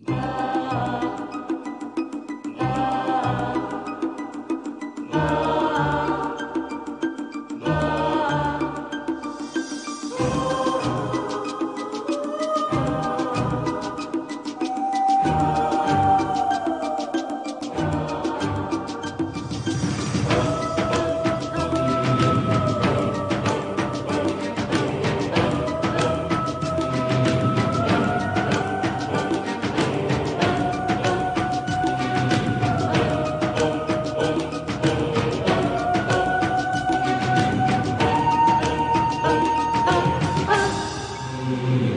Música Oh.